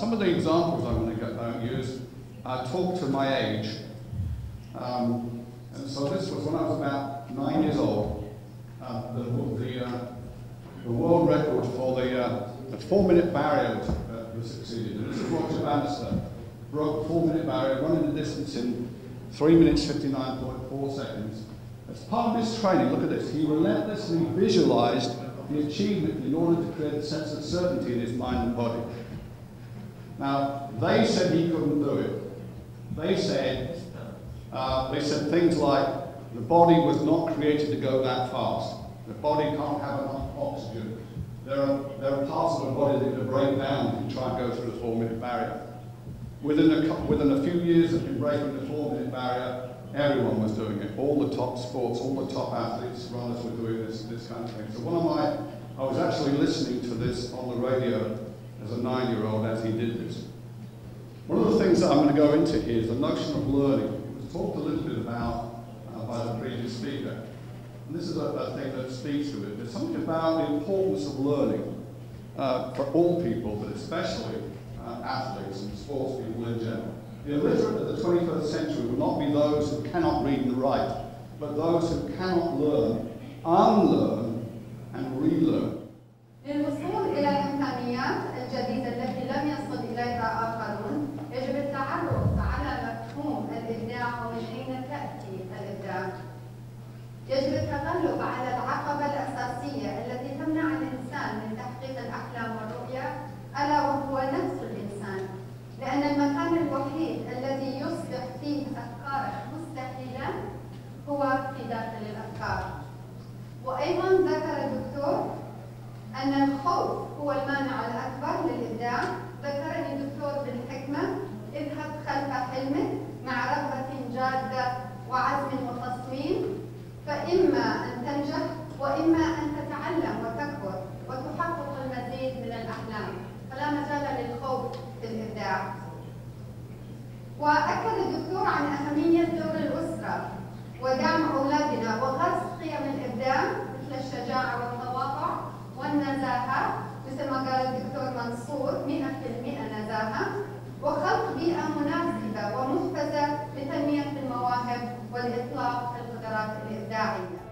some of the examples I'm going to use uh, talk to my age. Um, and so this was when I was about nine years old. Uh, the, the, uh, the world record for the, uh, the four-minute barrier was, uh, was succeeded. And this is Roger Bannister, broke the four-minute barrier, running the distance in three minutes, 59.4 seconds. As part of his training, look at this, he relentlessly visualized the achievement in order to create a sense of certainty in his mind and body. Now, they said he couldn't do it. They said, uh, they said things like, the body was not created to go that fast. The body can't have enough oxygen. There are, there are parts of the body that can break down if you try and go through the four-minute barrier. Within a, within a few years of him breaking the four-minute barrier, everyone was doing it. All the top sports, all the top athletes, runners were doing this, this kind of thing. So one of my, I was actually listening to this on the radio as a nine-year-old as he did this. One of the things that I'm going to go into here is the notion of learning. It was talked a little bit about uh, by the previous speaker. And this is a, a, thing that speaks to it. There's something about the importance of learning uh, for all people, but especially uh, athletes and sports people in general. The illiterate of the 21st century will not be those who cannot read and write, but those who cannot learn, unlearn, and relearn. يجب التغلب على العقبة الأساسية التي تمنع الإنسان من تحقيق الأحلام والرؤية ألا وهو نفس الإنسان. لأن المكان الوحيد الذي يصبح فيه أفكارك مستحيلا هو في داخل الأفكار. وأيضا ذكر الدكتور أن الخوف هو المانع الأكبر للإبداع وأكد الدكتور عن أهمية دور الأسرة ودعم أولادنا وغرس قيم الإبداع مثل الشجاعة والتواضع والنزاهة مثل ما قال الدكتور منصور 100% نزاهة وخلق بيئة مناسبة ومحفزة لتنمية المواهب والإطلاق القدرات الإبداعية.